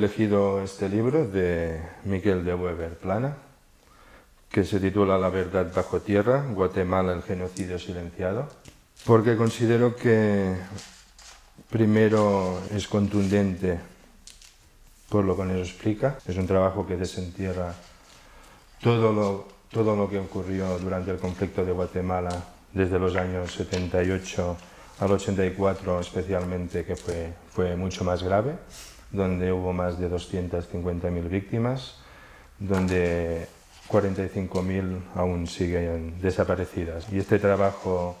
elegido este libro de Miquel de Weber Plana, que se titula La verdad bajo tierra, Guatemala, el genocidio silenciado, porque considero que primero es contundente por lo que nos explica, es un trabajo que desentierra todo lo, todo lo que ocurrió durante el conflicto de Guatemala desde los años 78 al 84 especialmente, que fue, fue mucho más grave, donde hubo más de 250.000 víctimas, donde 45.000 aún siguen desaparecidas. Y este trabajo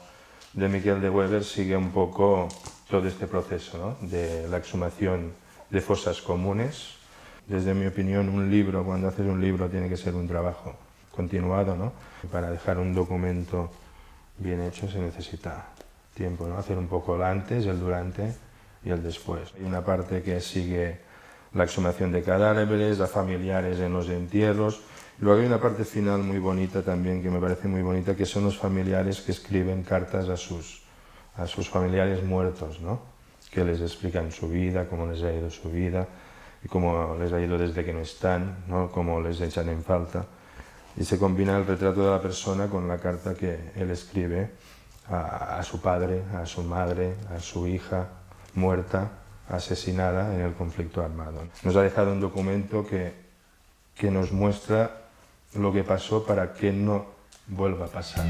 de Miguel de Weber sigue un poco todo este proceso de la exhumación de fosas comunes. Desde mi opinión, un libro, cuando haces un libro, tiene que ser un trabajo continuado. ¿no? Para dejar un documento bien hecho se necesita tiempo, ¿no? hacer un poco el antes, el durante y el después. Hay una parte que sigue la exhumación de cadáveres, a familiares en los entierros. Luego hay una parte final muy bonita también, que me parece muy bonita, que son los familiares que escriben cartas a sus, a sus familiares muertos, ¿no? que les explican su vida, cómo les ha ido su vida, y cómo les ha ido desde que no están, ¿no? cómo les echan en falta. Y se combina el retrato de la persona con la carta que él escribe a, a su padre, a su madre, a su hija muerta, asesinada en el conflicto armado. Nos ha dejado un documento que, que nos muestra lo que pasó para que no vuelva a pasar.